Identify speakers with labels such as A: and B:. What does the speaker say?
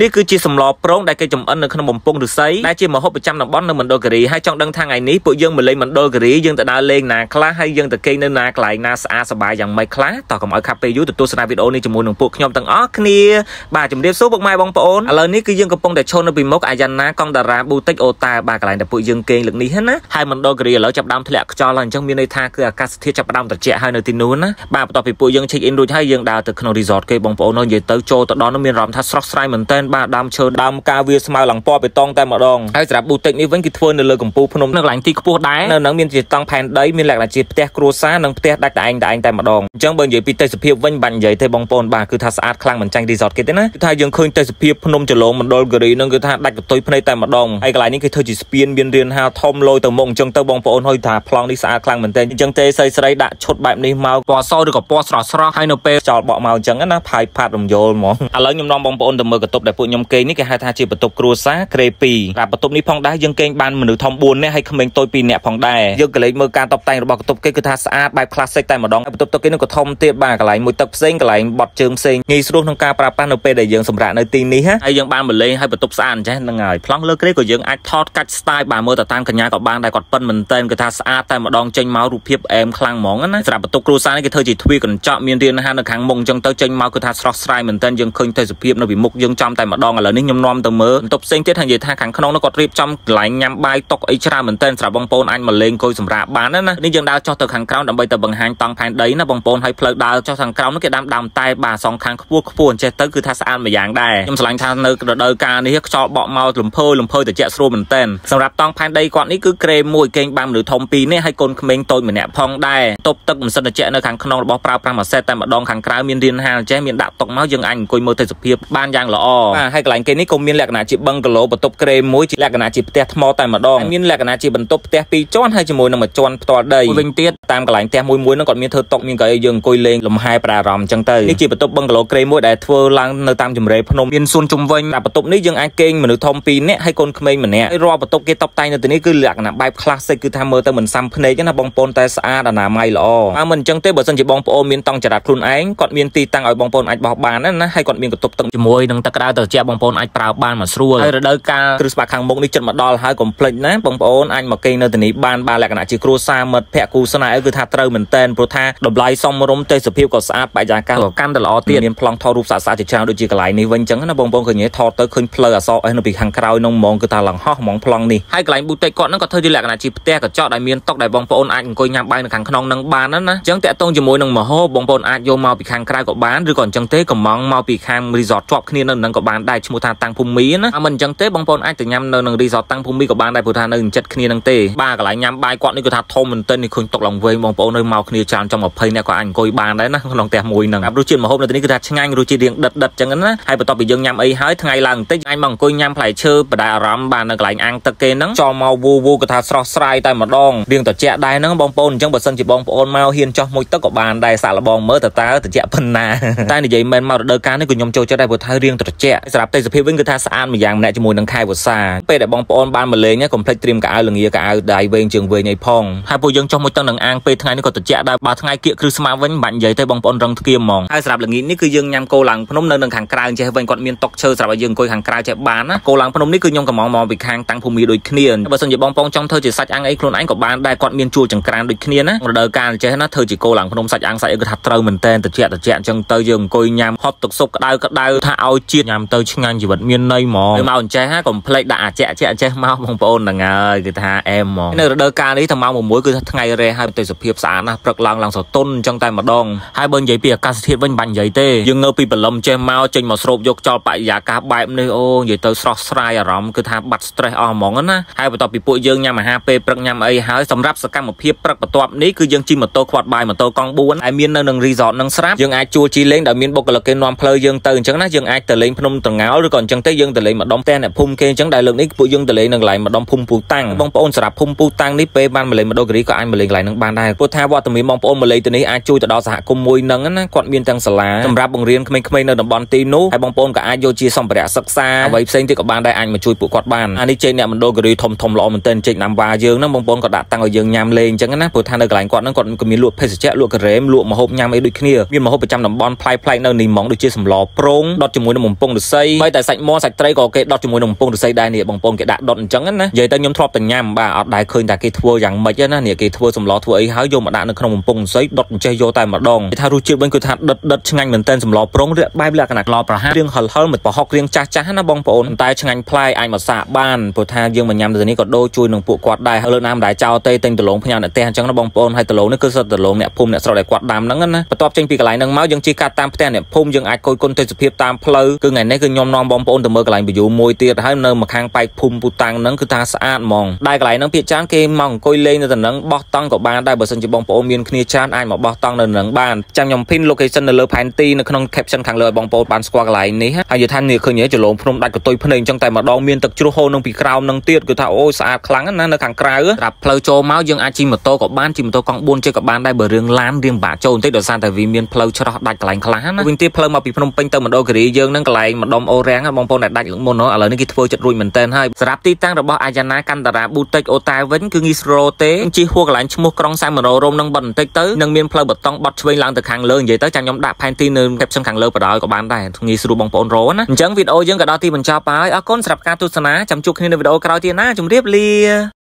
A: នេះគឺជាសម្លប្រងដែលគេចម្អិននៅក្នុងបំពង់ឫស្សីដែលជាម្ហូបប្រចាំតំបន់នៅមណ្ឌលគិរីហើយចង់ដឹងថាថ្ងៃនេះពួកយើងមកលេងមណ្ឌលគិរីយើងទៅដើរលេងណាខ្លះហើយយើងទៅគេងនៅណាកន្លែងណាស្អាតសប្បាយយ៉ាងម៉េចខ្លះតោះកុំឲ្យខាប់ពេលយូរទៅទស្សនាវីដេអូនេះជាមួយនឹងពួកខ្ញុំទាំងអស់គ្នាបាទជំរាបសួរពុកម៉ែបងប្អូនឥឡូវនេះគឺយើងកំពុងតែឈរនៅពីមុខអាយ៉ាណាកងតារាប៊ូទិកអូតាបាទកន្លែងដែលពួកយើងគេងលើកនេះណាហើយមណ្ឌលគិរីឥឡូវចាប់ដើមធ្លាក់ខ្យល់ហើយអញ្ចឹងមានន័យថាគឺអាកាសធាតុចាប់ដើមត្រជាក់ហើយនៅទីនោះណាបាទបន្ទាប់ពីពួកយើង check in រួចហើយយើងដើរទៅក្នុង resort គេបងប្អូននិយាយទៅចូលទៅដល់នោះមានអារម្មណ៍ថាស្រស់ស្រាយមែនទែនបាទដើមឈើដើមការវាស្មៅឡើងពណ៌បេតុងតែម្ដងហើយសម្រាប់ប៊ូទិកនេះវិញគឺធ្វើនៅលើកំពូលភ្នំនៅកន្លែងទីខ្ពស់ដែរនៅនឹងមានជាតង់ផែនដីមានលក្ខណៈជាផ្ទះគ្រួសារនិងផ្ទះដាច់តែឯងតែឯងតែម្ដងអញ្ចឹងបើនិយាយពីទេសភាពវិញបាញ់និយាយទេបងប្អូនបាទគឺថាស្អាតខ្លាំងមិនចាញ់ resort គេទេណាគឺថាយើងឃើញទេសភាពភ្នំចលងមណ្ឌលគិរីនឹងគឺថាដាច់កតុយភ្នែកតែម្ដងហើយកន្លែងនេះគេធ្វើជាស្ពានមានរានហាលធំលយទៅមុខអញ្ចឹងទៅបងប្អូនហុយថាប្លង់នេះស្អាតខ្លាំងមែនទែនអញ្ចឹងទេស្រីស្រីដាក់ឈុតបែបនេះមកពណ៌សឬក៏ពណ៌ស្រស់ស្រស់ហើយនៅពេលចោលបក់មកអញ្ចឹងណាផាយផាត់រំយល់ហ្មងឥឡូវខ្ញុំនាំបងប្អូនទៅមើលកតុបដែលពួកខ្ញុំគេងនេះគេហៅថាជាបន្ទប់គ្រួសារក្រេ2បាទបន្ទប់នេះផងដែរយើងគេងបានមនុស្សធំ4នាក់ហើយក្មេងតូច2នាក់ផងដែរយើងក៏លេចមើលការតុបតែងរបស់កតុបគេគឺថាស្អាតបែប classic តែម្ដងបន្ទប់ទឹកគេនឹងក៏ធំទៀតបាទកន្លែងមួយទឹកផ្សេងកន្លែងបត់ជើងផ្សេងងាយស្រួលក្នុងការប្រើប្រាស់នៅពេលដែលយើងសម្រាកនៅទីនេះហើយយើងបានបលេងហើយបន្ទប់ស្អាតអញ្ចឹងហ្នឹងហើយប្លង់លើក្រេក៏យើងអាចថតកាច់ style បាទមើលទៅតាមកញ្ញាក៏បានដែរគាត់ប៉ិនមែនតើគឺថាស្អាតតែម្ដងចេញមករូបភាពអែមខ្លាំងហ្មងណាសម្រាប់បន្ទប់គ្រួសារនេះគេធ្វើជាទ្វារកញ្ចក់មានរានហានៅខាងមុខអញ្ចឹងទៅចេញមកគឺថាស្រស់ស្រាយមែនតើយើងឃើញទេសភាពនៅពីមុខយើងចំតែម្ដងឥឡូវនេះខ្ញុំនាំទៅមើលបន្ទប់ផ្សេងទៀតហើយនិយាយថាខាងក្នុងនោះគាត់រៀបចំកន្លែងញ៉ាំបាយតុកអីច្រើនមែនតើសម្រាប់បងប្អូនអាចមកលេងអង្គុយសម្រាកបានណានេះយើងដើរចុះទៅខាងក្រោមដើម្បីទៅបង្ហាញតង់ផែនដីណាបងប្អូនហើយផ្លូវដើរចុះខាងក្រោមនោះគេដាំដើមតែបាទសងខាងខ្ពស់ខ្ពស់អញ្ចេះទៅគឺថាស្អាតម្យ៉ាងដែរខ្ញុំឆ្លាញ់ថានៅរដូវកាលនេះខ្យល់បក់មកលំភើលំភើត្រជាក់ស្រួលមែនតើសម្រាប់តង់ផែនដីគាត់នេះគឺក្រេមួយគេងបានមនុស្សធំពីរនេះហើយកូនក្មេងតូចម្នាក់ផងដែរទប់ទឹកមិនសិនត្រជាក់នៅខាងក្នុងរបស់ប្រើប្រាស់ម៉ាសេតតែម្ដងខាងក្រៅមានរៀនហាលចេះមានដាក់តុកមកយើងអាចអង្គុយមើលទេសភាពបានយ៉ាងល្អបាទហើយកន្លែងគេនេះក៏មានលក្ខណៈជាបឹងគីឡូបន្ទប់ក្រេមួយជាលក្ខណៈជាផ្ទះថ្មតែម្ដងមានលក្ខណៈជាបន្ទប់ផ្ទះពីរជាន់ហើយជាមួយនឹងមួយជាន់ផ្ទាល់ដីវិញទៀតតាមកន្លែងផ្ទះមួយមួយហ្នឹងគាត់មានធ្វើតុកមានកៅអីយើងអង្គុយលេងលំហែប្រារម្ភអញ្ចឹងទៅនេះជាបន្ទប់បឹងគីឡូក្រេមួយដែលធ្វើឡើងនៅតាមជំរេភ្នំមានសួនជុំវិញតែបន្ទប់នេះយើងអាចគេងមនុស្សធំពីរនាក់ហើយកូនក្មេងម្នាក់ហើយរាល់បន្ទប់គេតុបតែងនៅទីនេះគឺលក្ខណៈបែប classic គឺថាមើលទៅមិនសាំភ្នែកណាបងប្អូនតែស្អាតអនាម័យល្អបើមិនអញ្ចឹងទេបើសិនជាបងប្អូនមានតង់ចរិតខ្លួនឯងគាត់មានទីតាំងឲ្យបងប្អូនអាចបោះបានណាហើយគាត់មានកតុបទឹកជាមួយនឹងទឹកក្តៅត្រជាក់បងប្អូនអាចប្រើបានមកស្រួលហើយរដូវកាលគ្រឹះស្បាខាងមុខនេះចិត្តមកដល់ហើយកុំភ្លេចណាបងប្អូនអាចមកគេងនៅទីនេះបានបានលក្ខណៈជាគ្រួសារមិត្តភក្តិគូស្នេហ៍គឺថាត្រូវមែនតែនព្រោះថាតម្លៃសមរម្យទេសភាពក៏ស្អាតបរិយាកាសក៏កាន់តែល្អទៀតមានប្លង់ថតរូបសាស្ត្រជាច្រើនដូចជាកន្លែងនេះវិញអញ្ចឹងណាបងប្អូនឃើញថតទៅឃើញផ្លូវអសអេសនៅពីខាងក្រោយនោះហ្មងគឺថាឡើងហោះហ្មងប្លង់នេះហើយកន្លែងប៊ូតិកគាត់ហ្នឹងក៏ធ្វើជាលក្ខណៈជាផ្ទះកញ្ចក់ដែលមានតុដែលបងប្អូនអាចអង្គុយញ៉ាំបាយនៅខាងក្នុងនឹងបានណាអញ្ចឹងតាក់ទងជាមួយនឹងមហោបងប្អូនអាចយកមកពីខាងក្រៅក៏បានឬក៏អញ្ចឹងទេកំងមកពីខាង resort ជាប់គ្នានៅនឹងក៏បានដែរឈ្មោះថាតាំងភូមិណាមិនអញ្ចឹងទេបងប្អូនអាចទៅញ៉ាំនៅនឹង resort តាំងភូមិក៏បានដែរព្រោះថានៅចិត្តគ្នានឹងទេបាទកន្លែងញ៉ាំបាយគាត់នេះគឺថាធំមែនទែននេះឃើញតុកឡើងវែងបងប្អូននៅមកគ្នាច្រើនចំ20នាក់ក៏អាចអង្គុយបានដែរណាក្នុងផ្ទះមួយហ្នឹងរសជាតិម្ហូបនៅទីនេះគឺថាឆ្ងាញ់រសជាតិរៀងដិតដិតអញ្ចឹងណាហើយបន្ទាប់ពីយើងញ៉ាំអីហើយថ្ងៃឡើងបន្តិចអាចមកអង្គុយញ៉ាំផ្លែឈើបដាអារម្មណ៍បាននៅកន្លែងអាំងទឹកគេហ្នឹងចូលមកវូវូក៏ថាស្រស់ស្រាយតែម្ដងរៀងត្រជាក់ដែរហ្នឹងបងប្អូនអញ្ចឹងបើសិនជាបងប្អូនមកហ៊ានចោះមួយទឹកក៏បានដែរសាក់លបងមើលតើតើត្រជាក់ប៉ុណ្ណាតែនិយាយមែនមករដូវកាលនេះក៏ខ្ញុំចូលចិត្តដែរព្រោះថារៀងត្រជាក់សម្រាប់ទេសភាពវិញគឺថាស្អាតម្យ៉ាងម្នាក់ជាមួយនឹងខែវស្សាពេលដែលបងប្អូនបានមកលេងកុំភ្លេចត្រៀមកៅអៅលងាកៅអៅដៃវែងជើងវែងអីផងហើយពួកយើងចុះមួយទឹកនឹងអាងពេលថ្ងៃនេះក៏ត្រជាក់ដែរបើថ្ងៃគៀកគ្រឹះស្មាវិញមិនបាច់និយាយទេបងប្អូនរឹងធ្គាមហ្មងហើយសម្រាប់ល្ងាចនេះគឺយើងញ៉ាំគោឡើងភ្នំនៅនឹងខាងក្រៅចេះវិញគាត់មានតុកឈើសម្រាប់ឲ្យយើងអង្គុយខាងក្រៅចេះបានណាគោឡើងភ្នំនេះគឺខ្ញុំកំងមកពីខាងតាំងភូមិដូចគ្នាបើសិនជាបងប្អូនចង់ធ្វើជាសាច់អាំងអីខ្លួនឯងក៏បានដែរគាត់មានជួលចង្ក្រានដូចគ្នាណារដូវកាលចេះណាធ្វើជាគោឡើងភ្នំសាច់អាំងសាច់អីគឺថាត្រូវមែនតែនត្រជាក់ត្រជាក់អញ្ចឹងទៅយើងអង្គុយញ៉ាំហត់ទឹកស៊ុបក្តៅក្តៅថាឲ្យជាតិញ៉ាំទៅឆ្ងាញ់ជីវិតមានន័យហ្មងមកអញ្ចេះណាកុំភ្លេចដាក់អាចេះចេះចេះមកបងប្អូនហ្នឹងហើយគឺថាអែមហ្មងនៅរដូវកាលនេះទៅម៉ោង6គឺថ្ងៃរះហើយទេសភាពស្អាតណាស់ព្រឹកឡើងឡើងសតុនអញ្ចឹងតែម្ដងហើយបើនិយាយពីអាកាសធាតុវិញបាញ់និយាយទេយើងងើពីបលឹមចេះមកចេញមកស្រូបយកចោលបរិយាកាសបែបនេះអូនិយាយទៅស្រស់ស្រាយអារម្មណ៍គឺថាបាត់ stress អស់ហ្មងណាហើយបន្ទាប់ពីពួកយើងញ៉ាំអាហារពេលព្រឹកញ៉ាំអីហើយសម្រាប់សកម្មភាពព្រឹកបន្ទាប់នេះគឺយើងជិះម៉ូតូខ្វាត់បាយម៉ូតូកង់4ហើយមាននៅនឹង resort នឹងស្រាប់យើងអាចជួលជិះលេងដែលមានបុគ្គលិកគេនាំផ្លូវយើងទៅអញ្ចឹងណាយើងអាចទៅលេងភ្នំតងោលឬក៏អញ្ចឹងទេយើងទៅលេងម្ដុំផ្ទះអ្នកភូមិគេអញ្ចឹងដែលលើកនេះពួកយើងទៅលេងនៅកន្លែងម្ដុំភូមិពូតាំងបងប្អូនសម្រាប់ភូមិពូតាំងនេះពេលបានមកលេងម្ដុំគិរីក៏អាចមកលេងកន្លែងហ្នឹងបានដែរព្រោះថាវត្តមានបងប្អូនមកលេងទៅនេះអាចជួយទៅដល់សហគមន៍មួយហ្នឹងណាគាត់មានទាំងសាលាសម្រាប់បង្រៀនក្មេងៗនៅតំបន់ទីនោះហើយបងប្អូនក៏អាចយកជាសម្ភារៈសិក្សាអ្វីផ្សេងទៀតក៏បានដែរអាចមកជួយពួកគាត់បានអានេះចេញអ្នកមណ្ឌលគិរីធំធំល្អមែនទែនចេញណាំវ៉ាយើងហ្នឹងបងប្អូនក៏ដាក់តាំងឲ្យយើងញ៉ាំលេងអញ្ចឹងណាព្រោះថានៅកន្លែងគាត់ហ្នឹងគាត់ក៏មានលក់ភេសជ្ជៈលក់ការ៉េមលក់ម្ហូបញ៉ាំអីដូចគ្នាមានម្ហូបប្រចាំតំបន់ប្លែកៗនៅនេះហ្មងដូចជាសម្លប្រងដុតជាមួយនឹងបំពង់ឫឫស្សីបីតែសាច់មាន់សាច់ត្រីក៏គេដុតជាមួយនឹងបំពង់ឫស្សីដែរនេះបងប្អូនគេដាក់ដុតអញ្ចឹងណានិយាយទៅខ្ញុំធ្លាប់តែញ៉ាំបាទអត់ដែលឃើញតែគេធ្វើយ៉ាងម៉េចណានេះគេធ្វើសម្លធ្វើអីហើយយកមកដាក់នៅក្នុងបំពង់ឫស្សីដុតអញ្ចេះយកតែម្ដងគេថារសជាតិវិញគឺថាដិតដិតឆ្ងាញ់មែនទែនសម្លប្រងបែបលក្ខណៈក្លោប្រហារៀងហិលហិលមិនប្រហុករៀងចាស់ចាស់ណាបងប្អូនតែឆ្ងាញ់ប្លែកអាចមកសាកបានព្រោះថាយើងមកញ៉ាំទៅនេះក៏ដូរជួយនឹងពួកគាត់ដែរលើណាមដែលចោលទេទិញដលងផ្ញើអ្នកផ្ទះអញ្ចឹងណាបងប្អូនហើយដលងនេះគឺសិតដលងអ្នកភូមិអ្នកស្រុកដែលគាត់ដាំហ្នឹងណាបន្ទាប់ចេញពីកន្លែងហ្នឹងមកយើងជិះកាត់តាមផ្ទះអ្នកភូមិយើងអាចគយគុណទេសភាពតាមផ្លូវគឺថ្ងៃនេះគឺខ្ញុំនាំបងប្អូនទៅមើលកន្លែង view មួយទៀតហើយនៅម្ខាងប៉ែកភូមិពូតាំងហ្នឹងគឺថាស្អាតហ្មងដែលកន្លែងហ្នឹងភាគច្រើនគេមកអង្គុយលេងនៅទៅហ្នឹងបោះតង់ក៏បានដែរបើសិនជាបងប្អូនមានគ្នាច្រើនអាចមកបោះតង់នៅហ្នឹងបានចាំខ្ញុំ pin location នៅលើផែនទីនៅក្នុង caption ខាងលើឲ្យបងប្អូនបានស្គាល់កន្លែងនេះហើយនិយាយថានេះឃើញចលងភ្នំដាច់កតុយភ្នែកអញ្ចឹងតែម្ដងមានទឹកជ្រោះហូរនឹងពីក្រោមនឹងទៀតគឺថាអូយស្អាតខ្លាំងណាស់នៅខាងក្រៅត្រាប់ផ្លូវចូលមកយើងអាចជិះម៉ូតូក៏បានជិះម៉ូតូកង់4ជិះក៏បានដែរបើរឿងឡានរៀងបាក់ចូលបន្តិចដោយសារតែវាមានផ្លូវច្រោះដាច់កន្លែងខ្លះណាវិញទៀតផ្លូវមកពីភ្នំពេញទៅមណ្ឌលគិរីយើងនឹងកន្លែងម្ដុំអូរាំងបងប្អូនដែលដាច់មុនឥឡូវនេះគេធ្វើចិត្តរួចមែនតើហើយសម្រាប់ទីតាំងរបស់អាយ៉ាណាកាន់តារាប៊ូតិចអូតែវិញគឺងាយស្រួលទេជិះហួរកន្លែងឈ្មោះក្រុងសែមរោរមនឹងបន្តិចទៅនឹងមានផ្លូវបតង់បត់ឆ្វេងឡើងទៅខាងលើនិយាយទៅចាំខ្ញុំដាក់ផែនទីនៅ caption ខាងលើបដ ாய் ក៏បានដែរងាយស្រួលបងប្អូនរកណាអញ្ចឹងវីដេអូយើងក៏ដល់ទីបញ្ចប់ហើយអរគុណសម្រាប់ការទស្សនាចាំជួបគ្នានៅវីដេអូក្រោយទៀតណាជម្រាបលា